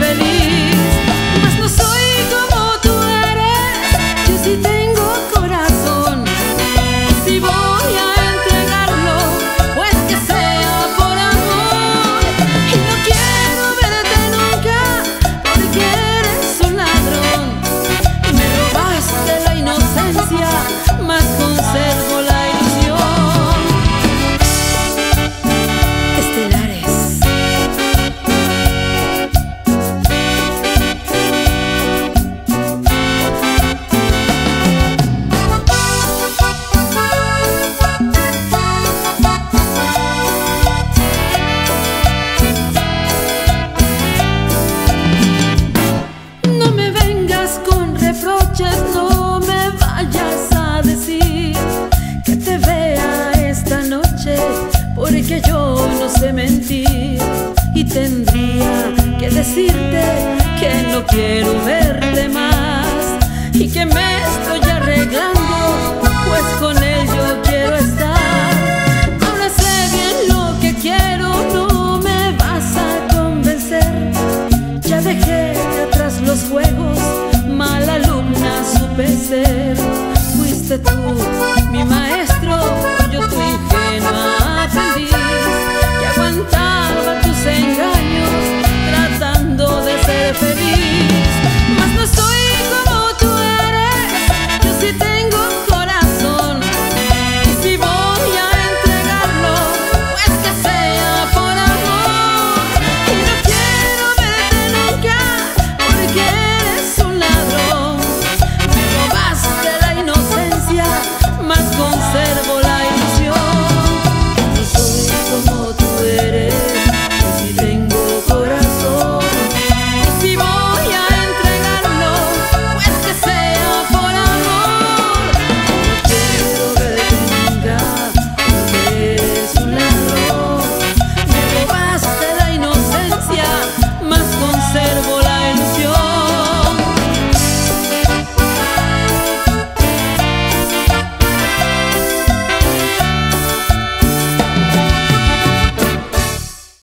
feliz. no me vayas a decir que te vea esta noche, porque yo no sé mentir. Y tendría que decirte que no quiero verte más y que me estoy arreglando, pues con fuiste mi maestra.